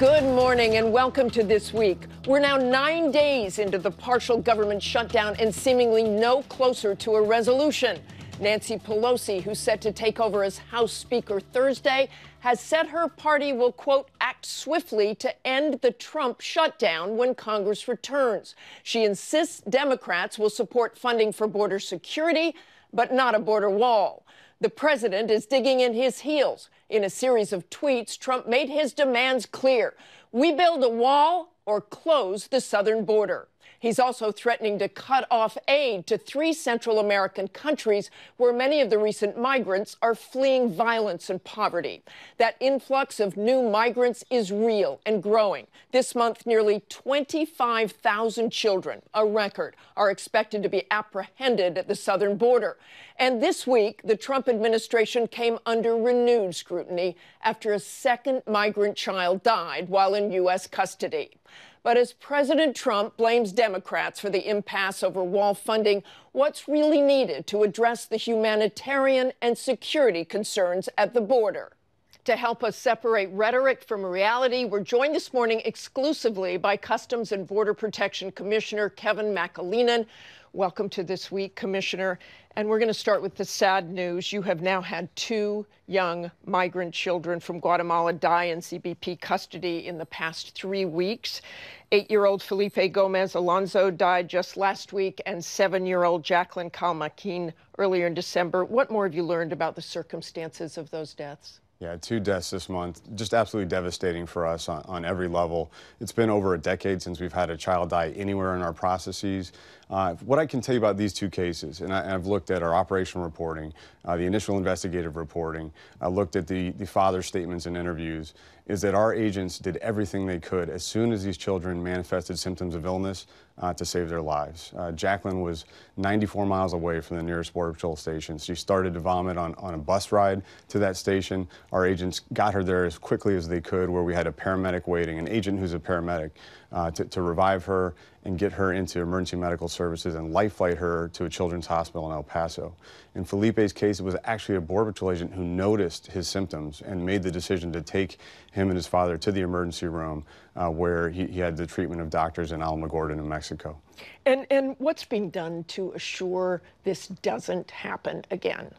Good morning and welcome to This Week. We're now nine days into the partial government shutdown and seemingly no closer to a resolution. Nancy Pelosi, who's set to take over as House Speaker Thursday, has said her party will, quote, act swiftly to end the Trump shutdown when Congress returns. She insists Democrats will support funding for border security, but not a border wall. The president is digging in his heels. In a series of tweets, Trump made his demands clear. We build a wall or close the southern border. He's also threatening to cut off aid to three Central American countries where many of the recent migrants are fleeing violence and poverty. That influx of new migrants is real and growing. This month, nearly 25,000 children, a record, are expected to be apprehended at the southern border. And this week, the Trump administration came under renewed scrutiny after a second migrant child died while in U.S. custody. But as President Trump blames Democrats for the impasse over wall funding, what's really needed to address the humanitarian and security concerns at the border? To help us separate rhetoric from reality, we're joined this morning exclusively by Customs and Border Protection Commissioner Kevin McAleenan. Welcome to This Week, Commissioner. And we're going to start with the sad news. You have now had two young migrant children from Guatemala die in CBP custody in the past three weeks. Eight year old Felipe Gomez Alonso died just last week, and seven year old Jacqueline Caal Maquin earlier in December. What more have you learned about the circumstances of those deaths? Yeah, two deaths this month. Just absolutely devastating for us on, on, every level. It's been over a decade since we've had a child die anywhere in our processes. Uh, what I can tell you about these two cases, and I, have looked at our operational reporting, uh, the initial investigative reporting, I looked at the, the father's statements and interviews, is that our agents did everything they could as soon as these children manifested symptoms of illness uh, to save their lives. Uh, Jacqueline was 94 miles away from the nearest Border Patrol station. She started to vomit on, on a bus ride to that station. Our agents got her there as quickly as they could, where we had a paramedic waiting, an agent who's a paramedic, uh, to, to revive her and get her into emergency medical services and life flight her to a children's hospital in El Paso. In Felipe's case, it was actually a Border Patrol agent who noticed his symptoms and made the decision to take him and his father to the emergency room uh, where he, he, had the treatment of doctors in Alamogordo in Mexico. And, and what's being done to assure this doesn't happen again?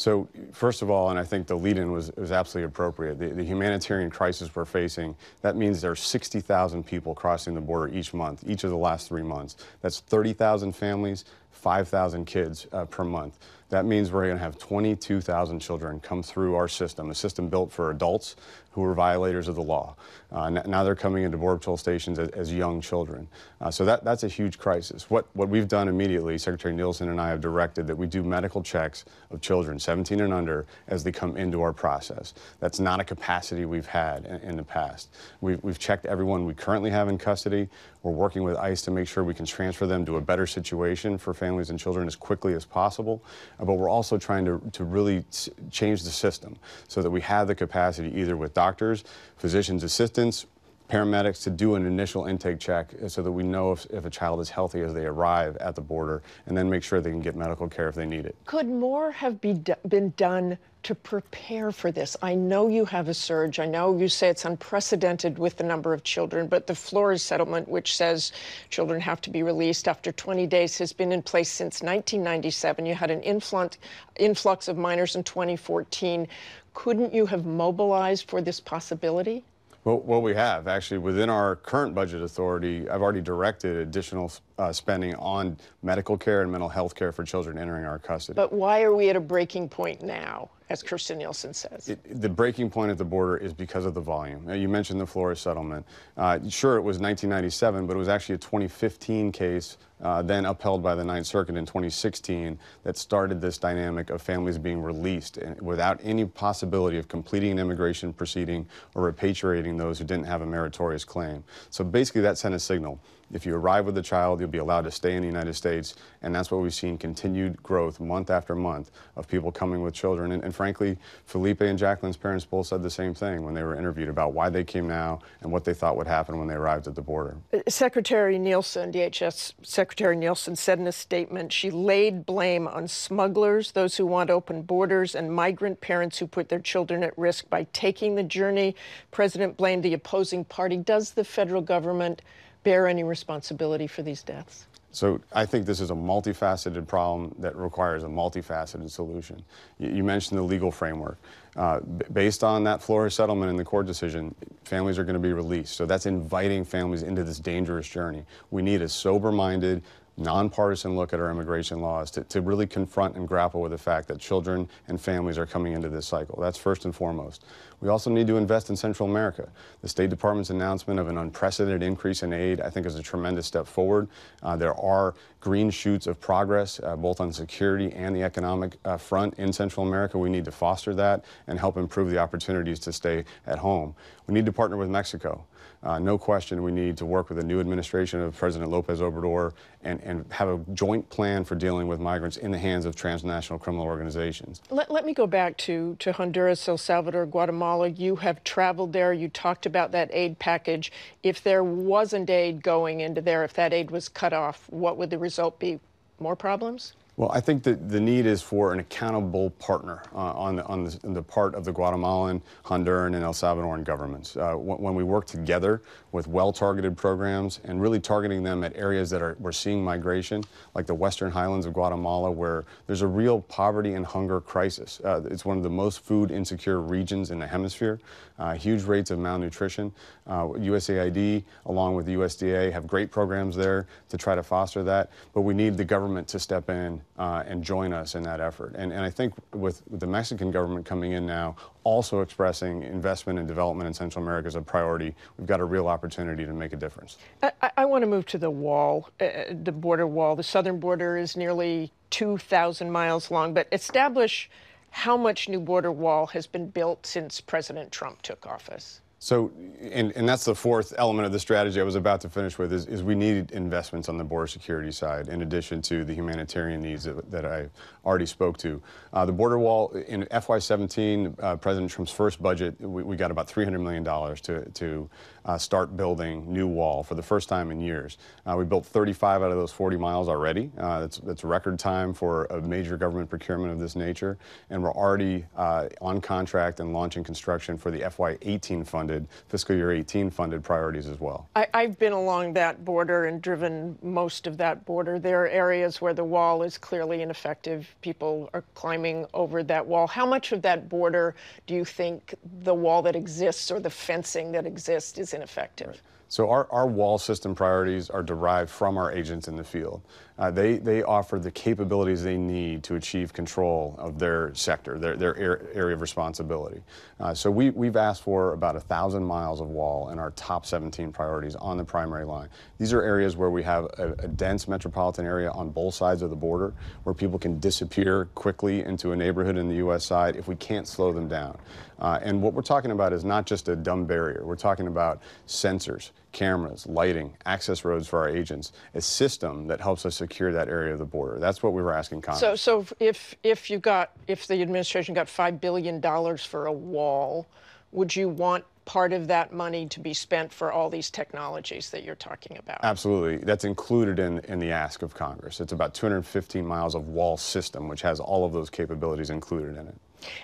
So, first of all, and I think the lead in was, was absolutely appropriate, the, the humanitarian crisis we're facing, that means there are 60,000 people crossing the border each month, each of the last three months. That's 30,000 families, 5,000 kids uh, per month. That means we're going to have 22,000 children come through our system, a system built for adults who are violators of the law. Uh, now they're coming into Border Patrol stations as, as young children. Uh, so that, that's a huge crisis. What, what we've done immediately, Secretary Nielsen and I have directed that we do medical checks of children 17 and under as they come into our process. That's not a capacity we've had in, in the past. We've, we've checked everyone we currently have in custody. We're working with ICE to make sure we can transfer them to a better situation for families and children as quickly as possible. Uh, but we're also trying to, to really change the system so that we have the capacity either with doctors, physician's assistants, paramedics to do an initial intake check so that we know if, if a child is healthy as they arrive at the border and then make sure they can get medical care if they need it. Could more have be been done to prepare for this? I know you have a surge. I know you say it's unprecedented with the number of children, but the Flores settlement, which says children have to be released after 20 days, has been in place since 1997. You had an influx, influx of minors in 2014. Couldn't you have mobilized for this possibility? Well, well, we have actually within our current budget authority. I've already directed additional uh, spending on medical care and mental health care for children entering our custody. But why are we at a breaking point now, as Kirstjen Nielsen says? It, the breaking point at the border is because of the volume. Now, you mentioned the Flores settlement. Uh, sure, it was 1997, but it was actually a 2015 case uh, then upheld by the Ninth Circuit in 2016 that started this dynamic of families being released without any possibility of completing an immigration proceeding or repatriating those who didn't have a meritorious claim. So basically that sent a signal. If you arrive with a child, you'll be allowed to stay in the United States, and that's what we've seen continued growth month after month of people coming with children. And, and frankly, Felipe and Jacqueline's parents both said the same thing when they were interviewed about why they came now and what they thought would happen when they arrived at the border. Uh, Secretary Nielsen, DHS Secretary Secretary Nielsen said in a statement she laid blame on smugglers, those who want open borders, and migrant parents who put their children at risk by taking the journey. President blamed the opposing party. Does the federal government bear any responsibility for these deaths? So I think this is a multifaceted problem that requires a multifaceted solution. You, mentioned the legal framework. Uh, based on that Flores settlement and the court decision, families are going to be released. So that's inviting families into this dangerous journey. We need a sober-minded, nonpartisan look at our immigration laws to, to really confront and grapple with the fact that children and families are coming into this cycle. That's first and foremost. We also need to invest in Central America. The State Department's announcement of an unprecedented increase in aid, I think, is a tremendous step forward. Uh, there are green shoots of progress, uh, both on security and the economic uh, front in Central America. We need to foster that and help improve the opportunities to stay at home. We need to partner with Mexico. Uh, no question we need to work with the new administration of President Lopez Obrador and, and have a joint plan for dealing with migrants in the hands of transnational criminal organizations. Let, let me go back to, to Honduras, El Salvador, Guatemala. You have traveled there. You talked about that aid package. If there wasn't aid going into there, if that aid was cut off, what would the result be? More problems? Well, I think that the need is for an accountable partner uh, on, the, on the, the, part of the Guatemalan, Honduran, and El Salvadoran governments. Uh, when we work together with well-targeted programs and really targeting them at areas that are we're seeing migration, like the western highlands of Guatemala, where there's a real poverty and hunger crisis. Uh, it's one of the most food insecure regions in the hemisphere. Uh, huge rates of malnutrition. USAID, uh, along with the USDA, have great programs there to try to foster that. But we need the government to step in uh, and join us in that effort. And, and I think with, the Mexican government coming in now, also expressing investment and development in Central America as a priority, we've got a real opportunity to make a difference. I, I want to move to the wall, uh, the border wall. The southern border is nearly 2,000 miles long, but establish how much new border wall has been built since President Trump took office. So, and, and that's the fourth element of the strategy I was about to finish with is, is we need investments on the border security side in addition to the humanitarian needs that, that I already spoke to. Uh, the border wall in FY17, uh, President Trump's first budget, we, we, got about $300 million to, to uh, start building new wall for the first time in years. Uh, we built 35 out of those 40 miles already. Uh, that's, that's record time for a major government procurement of this nature. And we're already uh, on contract and launching construction for the FY18 funded, fiscal year 18 funded priorities as well. I, I've been along that border and driven most of that border. There are areas where the wall is clearly ineffective. People are climbing over that wall. How much of that border do you think the wall that exists or the fencing that exists is ineffective. Right. So our, our wall system priorities are derived from our agents in the field. Uh, they, they offer the capabilities they need to achieve control of their sector, their, their area of responsibility. Uh, so we, we've asked for about 1,000 miles of wall in our top 17 priorities on the primary line. These are areas where we have a, a dense metropolitan area on both sides of the border where people can disappear quickly into a neighborhood in the U.S. side if we can't slow them down. Uh, and what we're talking about is not just a dumb barrier. We're talking about sensors, cameras, lighting, access roads for our agents, a system that helps us secure that area of the border. That's what we were asking Congress. So, so if if you got if the administration got five billion dollars for a wall, would you want part of that money to be spent for all these technologies that you're talking about? Absolutely. That's included in, in the ask of Congress. It's about 215 miles of wall system, which has all of those capabilities included in it.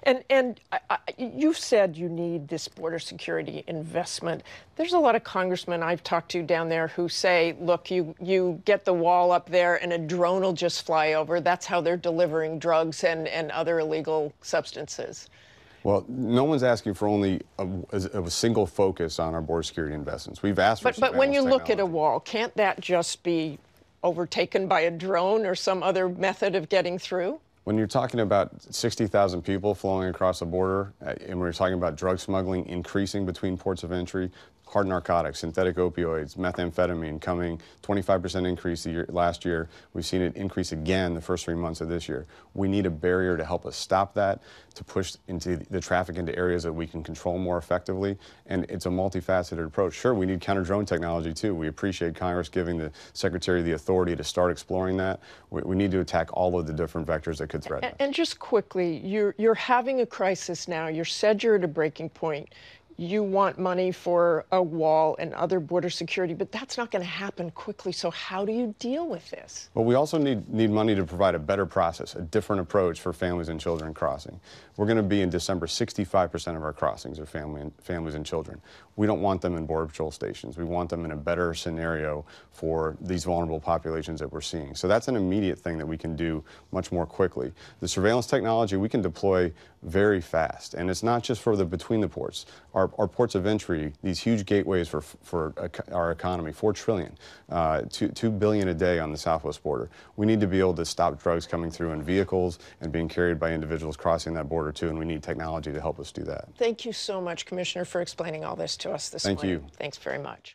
And and I, I, you've said you need this border security investment. There's a lot of congressmen I've talked to down there who say, look, you you get the wall up there and a drone will just fly over. That's how they're delivering drugs and, and other illegal substances. Well, no one's asking for only a, a, single focus on our border security investments. We've asked for But, but when you technology. look at a wall, can't that just be overtaken by a drone or some other method of getting through? When you're talking about 60,000 people flowing across the border, uh, and we're talking about drug smuggling increasing between ports of entry, hard narcotics, synthetic opioids, methamphetamine coming 25% increase year, last year. We've seen it increase again the first three months of this year. We need a barrier to help us stop that, to push into the traffic into areas that we can control more effectively. And it's a multifaceted approach. Sure, we need counter drone technology too. We appreciate Congress giving the Secretary the authority to start exploring that. We, we need to attack all of the different vectors that could threaten and, and just quickly, you're, you're having a crisis now. You're said you're at a breaking point you want money for a wall and other border security, but that's not going to happen quickly. So, how do you deal with this? Well, we also need, need money to provide a better process, a different approach for families and children crossing. We're going to be in December, 65% of our crossings are family and, families and children. We don't want them in Border Patrol stations. We want them in a better scenario for these vulnerable populations that we're seeing. So, that's an immediate thing that we can do much more quickly. The surveillance technology we can deploy very fast, and it's not just for the between the ports. Our, our ports of entry, these huge gateways for, for our economy, four trillion, uh, two, two billion a day on the southwest border. We need to be able to stop drugs coming through in vehicles and being carried by individuals crossing that border too, and we need technology to help us do that. Thank you so much, Commissioner, for explaining all this to us this Thank morning. Thank you. Thanks very much.